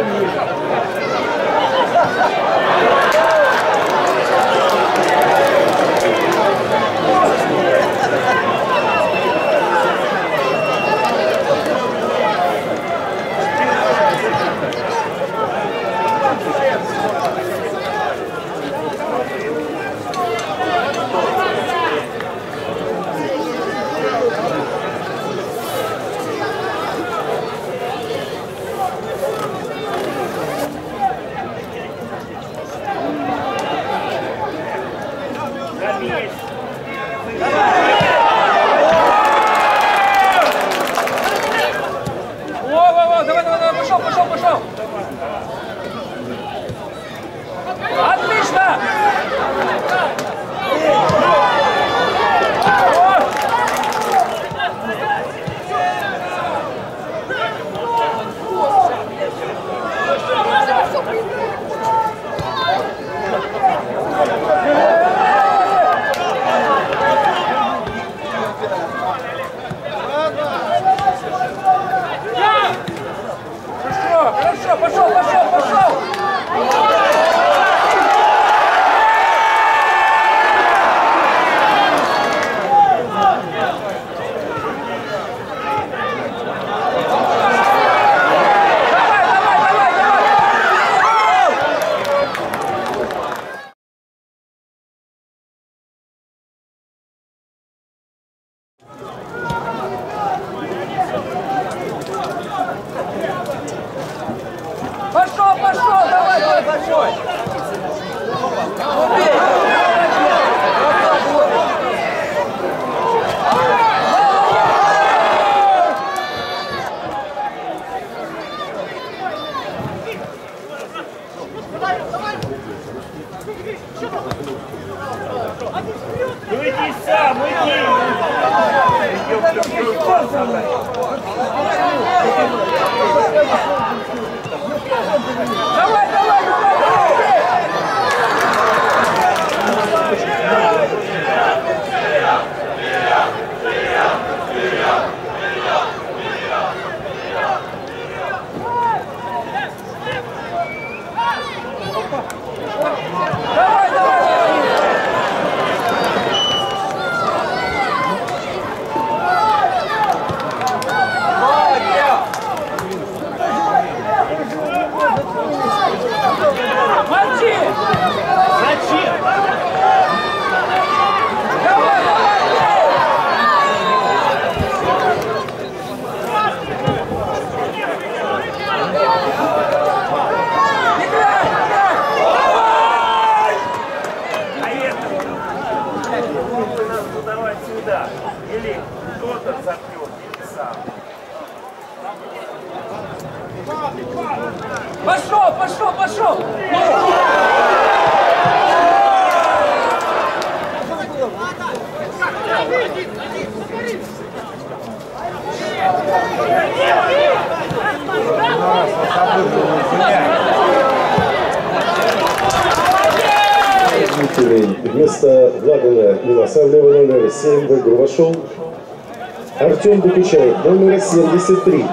Yeah. 不是，不是。Пошел, пошел, пошел! Вместо Владана Милосавлева номер 7 в игру вошел Артем Букучаев номер 73.